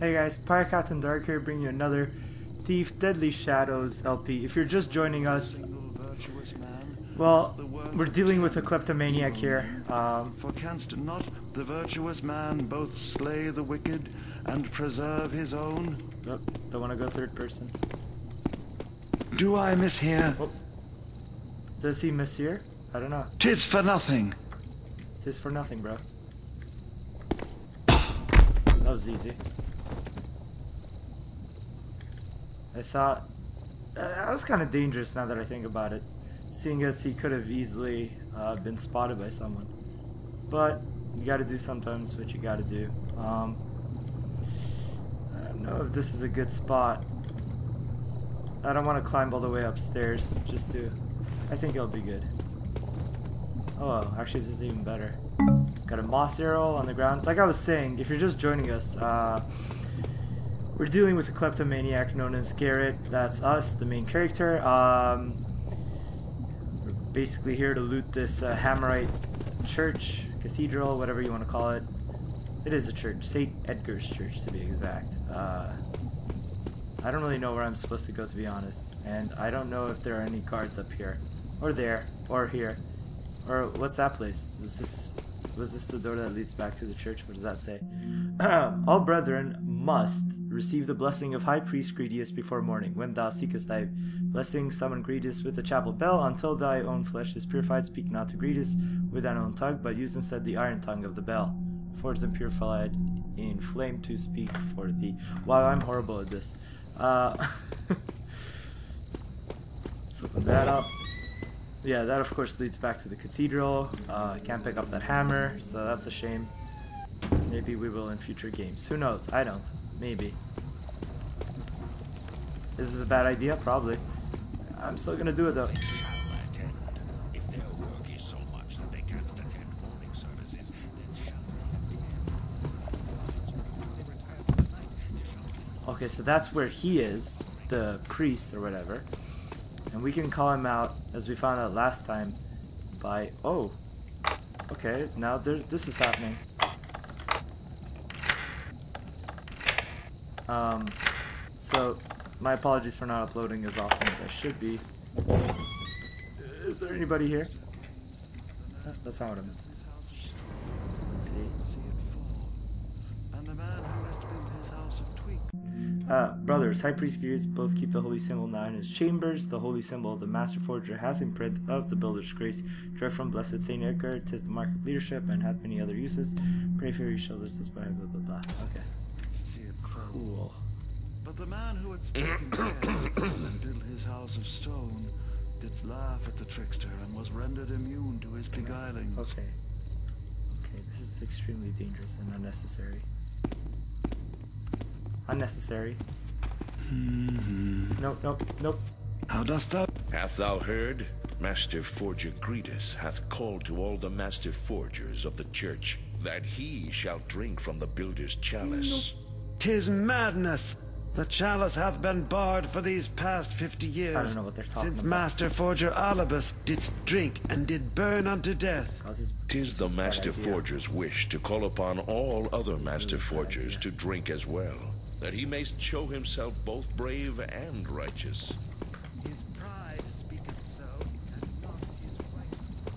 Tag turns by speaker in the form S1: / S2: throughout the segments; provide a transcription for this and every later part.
S1: Hey guys, Pirate Captain Dark here bringing you another Thief Deadly Shadows LP. If you're just joining us, well, we're dealing with a kleptomaniac here. Um,
S2: For canst not the virtuous man both slay the wicked and preserve his own?
S1: oh, don't want to go third person.
S2: Do I mishear?
S1: Oh. Does he miss here? I don't know.
S2: Tis for nothing.
S1: Tis for nothing, bro. That was easy. I thought... Uh, that was kind of dangerous now that I think about it. Seeing as he could have easily uh, been spotted by someone. But, you gotta do sometimes what you gotta do. Um, I don't know if this is a good spot. I don't want to climb all the way upstairs just to... I think it'll be good. Oh, actually this is even better. Got a moss arrow on the ground. Like I was saying, if you're just joining us, uh, we're dealing with a kleptomaniac known as Garrett. That's us, the main character. Um, we're basically here to loot this uh, Hammerite church, cathedral, whatever you want to call it. It is a church, St. Edgar's Church to be exact. Uh, I don't really know where I'm supposed to go to be honest, and I don't know if there are any guards up here, or there, or here, or what's that place? Is this was this the door that leads back to the church? What does that say? All brethren must receive the blessing of High Priest Gredius before morning. When thou seekest thy blessing, summon Gredius with the chapel bell. Until thy own flesh is purified, speak not to Gredius with thine own tongue, but use instead the iron tongue of the bell, forged and purified in flame to speak for thee. Wow, I'm horrible at this. Uh, let's open that up. Yeah, that of course leads back to the cathedral. Uh, can't pick up that hammer, so that's a shame. Maybe we will in future games. Who knows? I don't. Maybe. This is a bad idea? Probably. I'm still gonna do it though. Okay, so that's where he is, the priest or whatever. And we can call him out, as we found out last time, by... Oh! Okay, now there, this is happening. Um, so, my apologies for not uploading as often as I should be. Is there anybody here? Uh, That's not what meant. See. Uh, brothers, High Priest Gears both keep the holy symbol now in his chambers. The holy symbol of the Master Forger hath imprint of the Builder's grace, direct from blessed Saint Edgar. Tis the mark of leadership and hath many other uses. Pray for your shoulders, this blah blah blah blah. Okay. Cool.
S2: But the man who had taken care and built his house of stone did laugh at the trickster and was rendered immune to his beguilings.
S1: Okay, okay, this is extremely dangerous and unnecessary. Unnecessary. Mm-hmm. Nope, nope, nope.
S2: How dost thou?
S3: Hast thou heard? Master Forger Gretus hath called to all the Master Forgers of the church that he shall drink from the builder's chalice.
S2: Tis madness. The chalice hath been barred for these past fifty years.
S1: I don't know what they're talking
S2: Since
S1: about.
S2: Master Forger Alibus didst drink and did burn unto death.
S3: Tis the
S1: this is a bad
S3: Master. Forger's wish to call upon all other Master Forgers to drink as well, that he may show himself both brave and righteous.
S2: His pride speaketh so, and not his righteousness.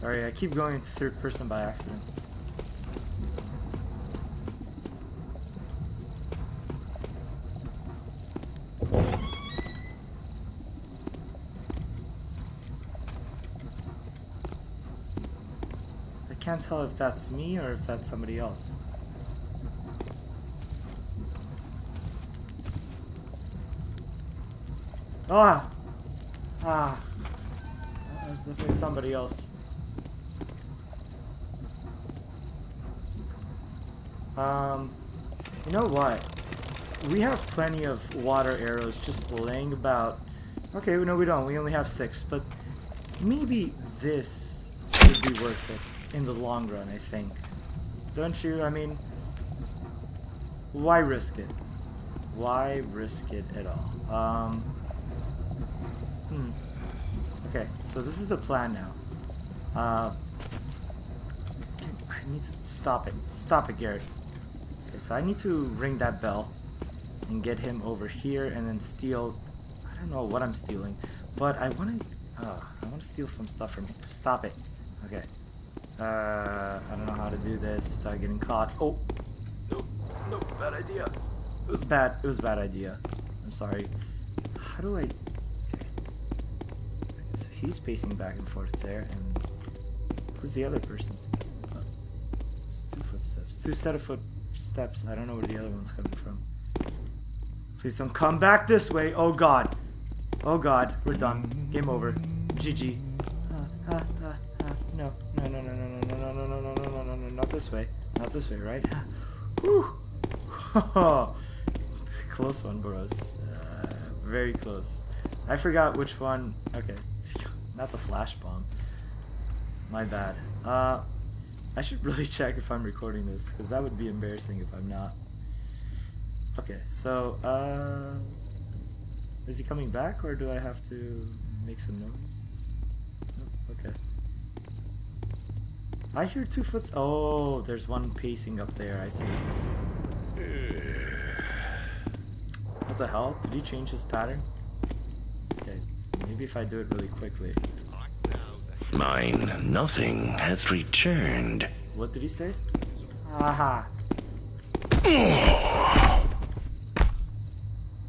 S1: Sorry, I keep going to third person by accident. I can't tell if that's me or if that's somebody else. Ah! Ah! That's definitely somebody else. Um, you know what? We have plenty of water arrows just laying about. Okay, no, we don't. We only have six, but maybe this would be worth it in the long run. I think. Don't you? I mean, why risk it? Why risk it at all? Um. Hmm. Okay, so this is the plan now. Uh, I need to stop it. Stop it, Garrett. Okay, so I need to ring that bell and get him over here and then steal. I don't know what I'm stealing, but I want to. Uh, I want to steal some stuff from him. Stop it. Okay. Uh, I don't know how to do this without getting caught. Oh, no, no, bad idea. It was bad. It was a bad idea. I'm sorry. How do I? Okay. so he's pacing back and forth there, and who's the other person? Uh, it's two footsteps. Two set of footsteps. I don't know where the other one's coming from. Please don't come back this way. Oh God. Oh God. We're done. Game over. GG. Ah, ah, ah, ah. No. No. No. No. No. No. No. No. No. No. No. No. No. No. Not this way. Not this way. Right? Whew. close one, bros. Uh, very close. I forgot which one. Okay. Not the flash bomb. My bad. Uh, I should really check if I'm recording this, because that would be embarrassing if I'm not. Okay, so, uh, is he coming back, or do I have to make some noise? Nope, okay. I hear two foots. Oh, there's one pacing up there, I see. What the hell? Did he change his pattern? Okay, maybe if I do it really quickly.
S4: Mine, nothing has returned.
S1: What did he say? Aha.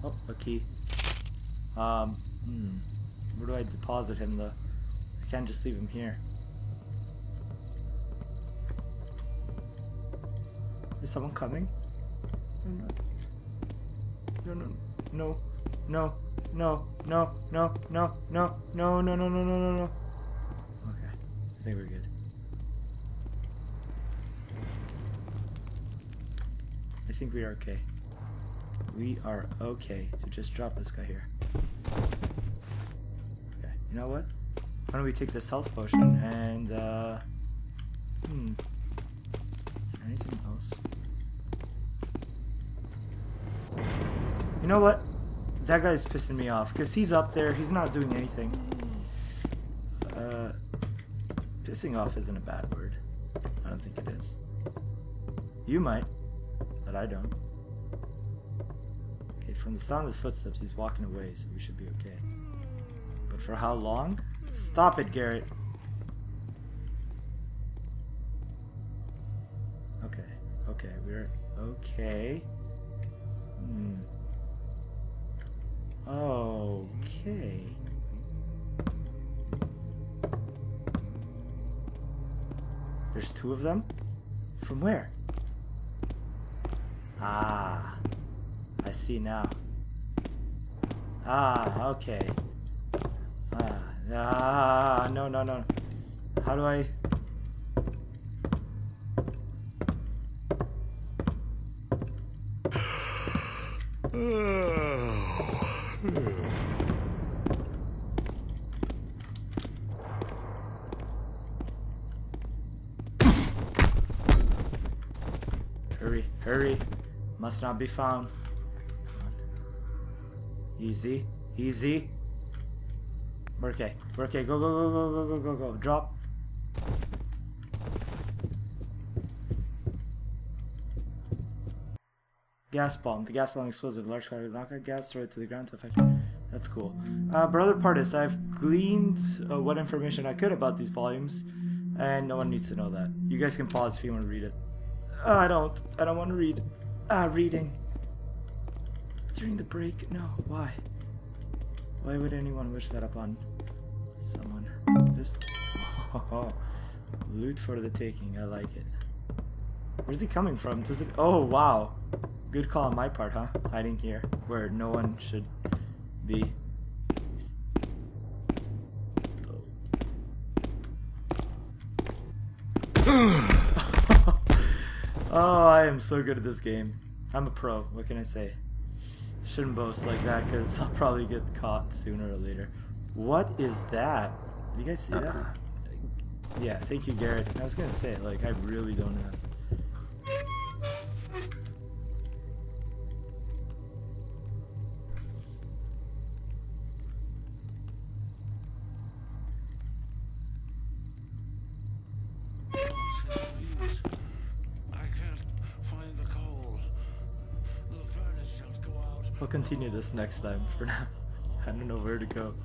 S1: oh, a key. Um, hmm. Where do I deposit him though? I can't just leave him here. Is someone coming? No, no, no, no, no, no, no, no, no, no, no, no, no, no, no, no. Okay, I think we're good. I think we are okay. We are okay to just drop this guy here. Okay, you know what? Why don't we take this health potion and, uh... Hmm. You know what? That guy's pissing me off because he's up there. He's not doing anything. Uh, pissing off isn't a bad word. I don't think it is. You might, but I don't. Okay, from the sound of the footsteps, he's walking away, so we should be okay. But for how long? Stop it, Garrett. Okay. Hmm. Okay. There's two of them? From where? Ah. I see now. Ah, okay. Ah, ah, no, no, no. How do I... Hurry, hurry. Must not be found. Easy, easy. Okay. Okay. Go, go, go, go, go, go, go, go. Drop. Gas bomb. The gas bomb explodes with large cloud of knockout gas thrown to the ground to affect. That's cool. Uh, Brother Partis, I've gleaned uh, what information I could about these volumes, and no one needs to know that. You guys can pause if you want to read it. Uh, I don't. I don't want to read. Ah, reading. During the break? No. Why? Why would anyone wish that upon someone? Just oh, loot for the taking. I like it. Where's he coming from? Does it? Oh wow, good call on my part, huh? Hiding here where no one should be. oh, I am so good at this game. I'm a pro. What can I say? Shouldn't boast like that because I'll probably get caught sooner or later. What is that? You guys see that? Uh-uh. Yeah, thank you, Garrett. I was gonna say, like, I really don't know. We'll continue this next time. For now, I don't know where to go.